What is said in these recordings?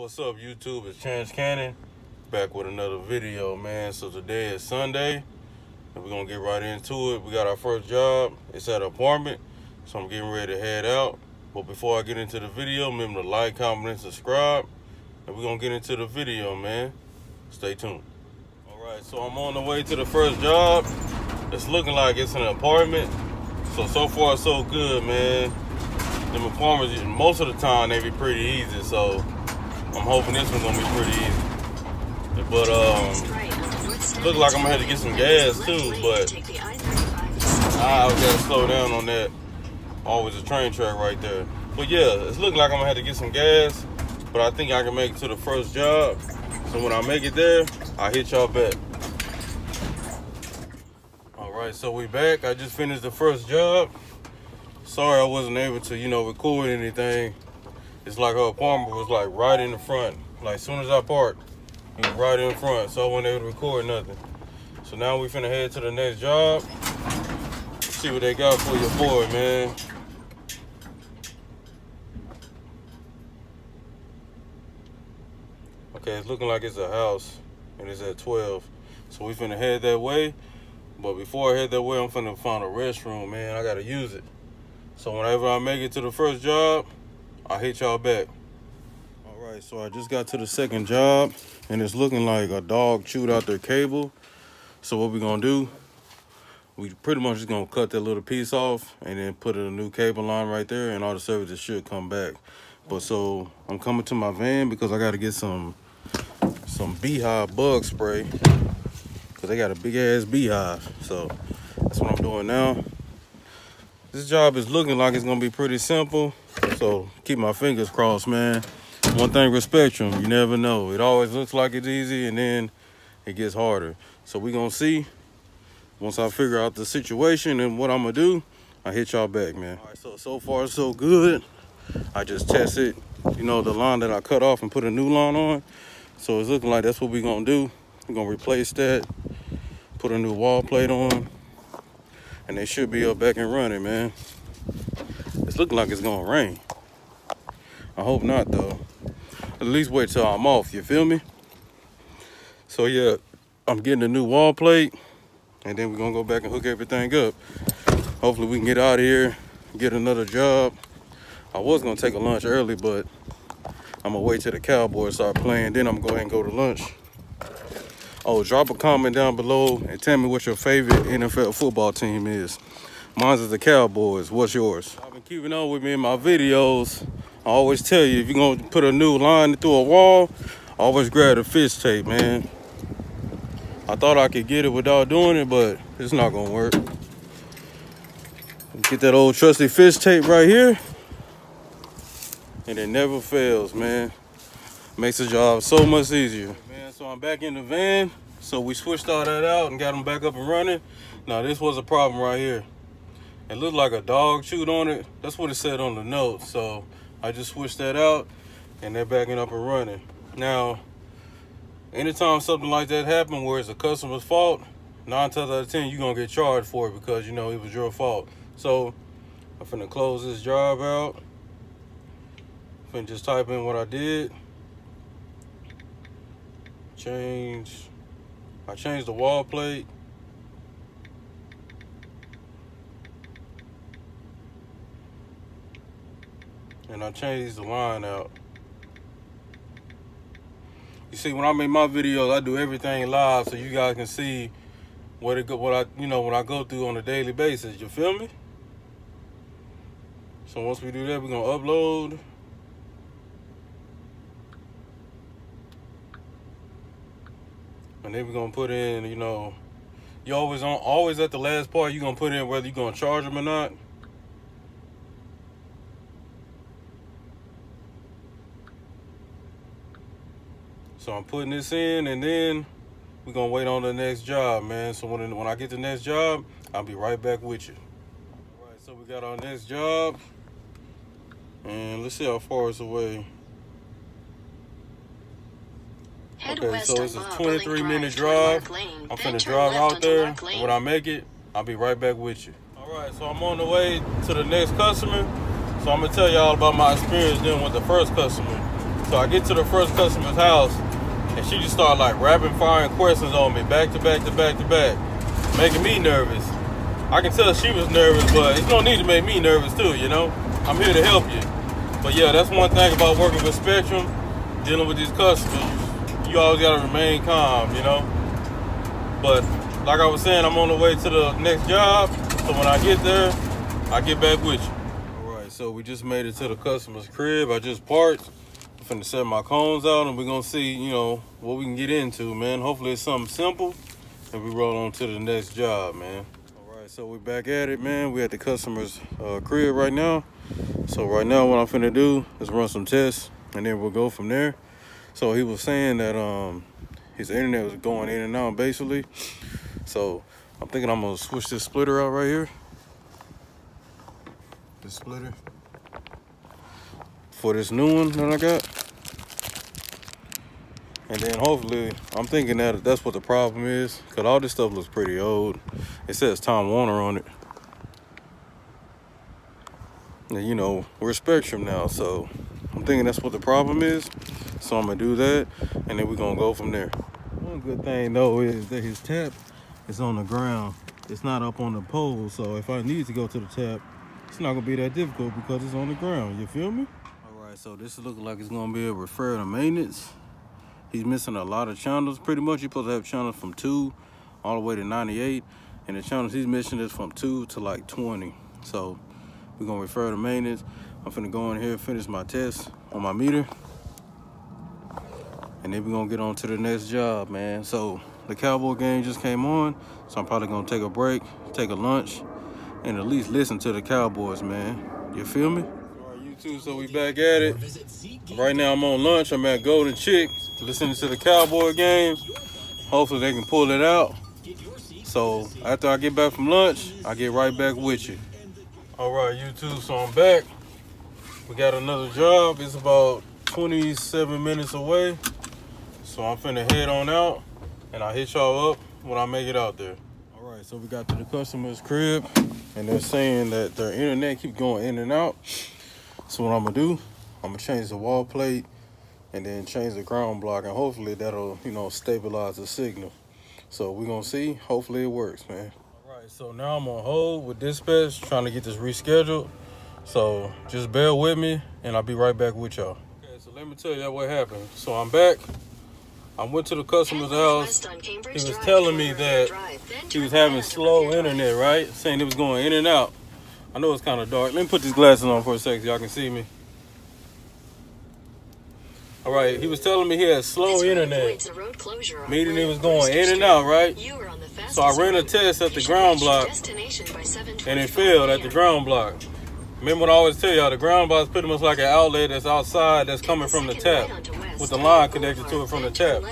What's up, YouTube? It's Chance Canning back with another video, man. So today is Sunday, and we're gonna get right into it. We got our first job. It's at an apartment, so I'm getting ready to head out. But before I get into the video, remember to like, comment, and subscribe. And we're gonna get into the video, man. Stay tuned. All right, so I'm on the way to the first job. It's looking like it's an apartment. So so far so good, man. Them apartments, most of the time they be pretty easy. So I'm hoping this one's gonna be pretty easy. But um, look like I'm gonna have to get some gas too. But I gotta slow down on that. Always a train track right there. But yeah, it's looking like I'm gonna have to get some gas. But I think I can make it to the first job. So when I make it there, I'll hit y'all back. All right, so we back. I just finished the first job. Sorry I wasn't able to, you know, record anything. It's like her apartment was like right in the front. Like as soon as I parked, was right in front. So I wasn't able to record nothing. So now we finna head to the next job. See what they got for your boy, man. Okay, it's looking like it's a house and it's at 12. So we finna head that way. But before I head that way, I'm finna find a restroom, man. I gotta use it. So whenever I make it to the first job, I'll hit y'all back. All right, so I just got to the second job and it's looking like a dog chewed out their cable. So what we gonna do, we pretty much just gonna cut that little piece off and then put a new cable line right there and all the services should come back. But so I'm coming to my van because I gotta get some some beehive bug spray because they got a big ass beehive. So that's what I'm doing now. This job is looking like it's gonna be pretty simple. So keep my fingers crossed, man. One thing with Spectrum, you never know. It always looks like it's easy and then it gets harder. So we gonna see. Once I figure out the situation and what I'm gonna do, I hit y'all back, man. All right, so so far so good. I just tested, you know, the line that I cut off and put a new line on. So it's looking like that's what we're gonna do. We're gonna replace that, put a new wall plate on, and they should be up back and running, man. Looking like it's gonna rain. I hope not though. At least wait till I'm off, you feel me? So yeah, I'm getting a new wall plate and then we're gonna go back and hook everything up. Hopefully we can get out of here, get another job. I was gonna take a lunch early, but I'm gonna wait till the Cowboys start playing, then I'm gonna go ahead and go to lunch. Oh, drop a comment down below and tell me what your favorite NFL football team is. Mine's is the Cowboys. What's yours? I've been keeping on with me in my videos. I always tell you, if you're gonna put a new line through a wall, always grab the fish tape, man. I thought I could get it without doing it, but it's not gonna work. Get that old trusty fish tape right here. And it never fails, man. Makes the job so much easier. Man, so I'm back in the van. So we switched all that out and got them back up and running. Now this was a problem right here. It looked like a dog chewed on it. That's what it said on the note. So I just switched that out and they're backing up and running. Now, anytime something like that happens where it's a customer's fault, nine times out of 10, you're gonna get charged for it because you know it was your fault. So I'm finna close this job out. I'm finna just type in what I did. Change, I changed the wall plate. And I changed the line out. You see, when I make my videos, I do everything live so you guys can see what it go, what I, you know, what I go through on a daily basis. You feel me? So once we do that, we're gonna upload. And then we're gonna put in, you know, you always on, always at the last part, you're gonna put in whether you're gonna charge them or not. So I'm putting this in and then we're gonna wait on the next job, man. So when, when I get the next job, I'll be right back with you. All right, so we got our next job. And let's see how far it's away. Head Okay, so it's a 23 minute drive. I'm finna drive out there. When I make it, I'll be right back with you. All right, so I'm on the way to the next customer. So I'm gonna tell y'all about my experience dealing with the first customer. So I get to the first customer's house, and she just started like rapid firing questions on me, back to back to back to back, making me nervous. I can tell she was nervous, but it's no need to make me nervous too, you know? I'm here to help you. But yeah, that's one thing about working with Spectrum, dealing with these customers. You always gotta remain calm, you know? But like I was saying, I'm on the way to the next job. So when I get there, I get back with you. All right, so we just made it to the customer's crib. I just parked. Finna set my cones out and we're gonna see, you know, what we can get into, man. Hopefully it's something simple and we roll on to the next job, man. All right, so we're back at it, man. We at the customer's uh, crib right now. So right now what I'm finna do is run some tests and then we'll go from there. So he was saying that um his internet was going in and out basically. So I'm thinking I'm gonna switch this splitter out right here the splitter for this new one that I got. And then hopefully, I'm thinking that that's what the problem is. Cause all this stuff looks pretty old. It says Time Warner on it. And you know, we're Spectrum now, so I'm thinking that's what the problem is. So I'm gonna do that, and then we're gonna go from there. One good thing though is that his tap is on the ground. It's not up on the pole, so if I need to go to the tap, it's not gonna be that difficult because it's on the ground. You feel me? All right, so this is looking like it's gonna be a refer to maintenance. He's missing a lot of channels. Pretty much, you're supposed to have channels from two all the way to 98, and the channels he's missing is from two to like 20. So we're gonna refer to maintenance. I'm finna go in here finish my test on my meter, and then we're gonna get on to the next job, man. So the Cowboy game just came on, so I'm probably gonna take a break, take a lunch, and at least listen to the Cowboys, man. You feel me? So we back at it. Right now I'm on lunch. I'm at Golden Chick, listening to the Cowboy game. Hopefully they can pull it out. So after I get back from lunch, I get right back with you. All right, YouTube, so I'm back. We got another job. It's about 27 minutes away. So I'm finna head on out and I'll hit y'all up when I make it out there. All right, so we got to the customer's crib and they're saying that their internet keep going in and out. So what I'm gonna do, I'm gonna change the wall plate and then change the ground block and hopefully that'll, you know, stabilize the signal. So we're gonna see, hopefully it works, man. All right, so now I'm on hold with dispatch, trying to get this rescheduled. So just bear with me and I'll be right back with y'all. Okay, so let me tell you what happened. So I'm back. I went to the customer's house. He was telling me that he was having slow internet, right? Saying it was going in and out. I know it's kind of dark. Let me put these glasses on for a second so y'all can see me. All right, he was telling me he had slow internet, meaning it was going in and out, right? So I ran a test at the ground block, and it failed at the ground block. Remember what I always tell y'all, the ground block is pretty much like an outlet that's outside that's coming from the tap with the line connected to it from the tap.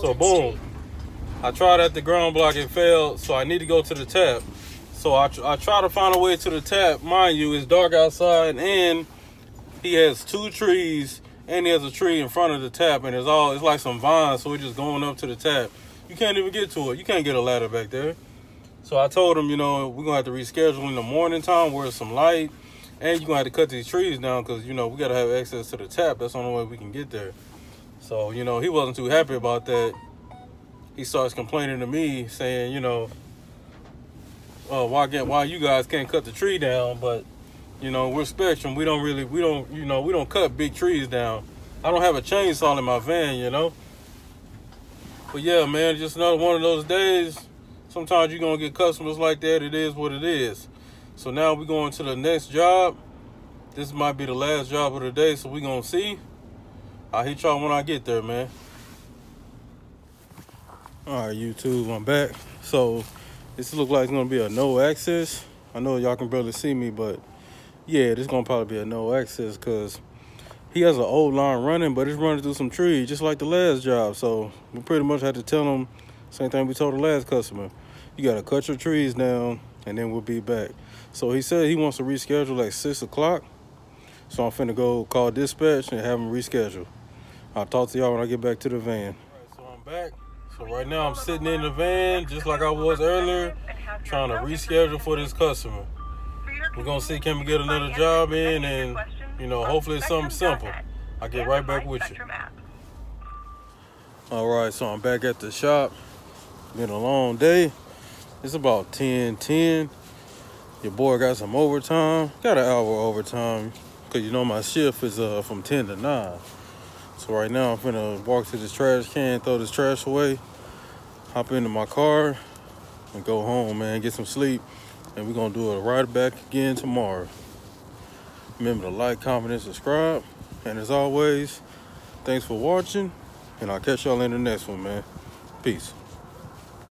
So boom, I tried at the ground block, it failed, so I need to go to the tap. So I, I try to find a way to the tap. Mind you, it's dark outside and he has two trees and he has a tree in front of the tap and it's all, it's like some vines, so we're just going up to the tap. You can't even get to it. You can't get a ladder back there. So I told him, you know, we're gonna have to reschedule in the morning time where it's some light and you're gonna have to cut these trees down because, you know, we gotta have access to the tap. That's the only way we can get there. So, you know, he wasn't too happy about that. He starts complaining to me saying, you know, uh, why get why you guys can't cut the tree down, but you know, we're spectrum. We don't really we don't you know, we don't cut big trees down. I don't have a chainsaw in my van, you know. But yeah, man, just another one of those days. Sometimes you're gonna get customers like that. It is what it is. So now we're going to the next job. This might be the last job of the day, so we're gonna see. I'll hit y'all when I get there, man. All right, YouTube, I'm back. So this look like it's gonna be a no access. I know y'all can barely see me, but yeah, this is gonna probably be a no access because he has an old line running, but it's running through some trees, just like the last job. So we pretty much had to tell him same thing we told the last customer. You gotta cut your trees down and then we'll be back. So he said he wants to reschedule at six o'clock. So I'm finna go call dispatch and have him reschedule. I'll talk to y'all when I get back to the van. so I'm back. So right now I'm sitting in the van just like I was earlier, trying to reschedule for this customer. We're gonna see can we get another job in and you know, hopefully it's something simple. I'll get right back with you. All right, so I'm back at the shop. Been a long day. It's about 10 10. Your boy got some overtime. Got an hour overtime. Cause you know my shift is uh from 10 to 9. So right now I'm finna walk to this trash can, throw this trash away, hop into my car, and go home, man. Get some sleep. And we're gonna do it right back again tomorrow. Remember to like, comment, and subscribe. And as always, thanks for watching. And I'll catch y'all in the next one, man. Peace.